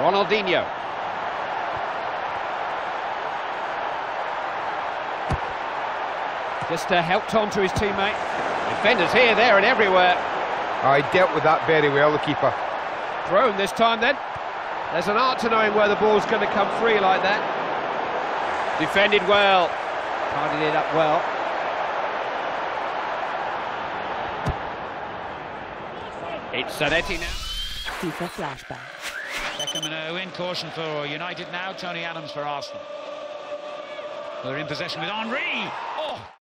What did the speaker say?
Ronaldinho. Just uh, helped on to his teammate. Defenders here, there and everywhere. Oh, he dealt with that very well, the keeper. Thrown this time then. There's an art to knowing where the ball's going to come free like that. Defended well. Tidied it up well. It's Zanetti now. FIFA flashback. Beckham and Owen, caution for United now, Tony Adams for Arsenal. They're in possession with Henry. Oh!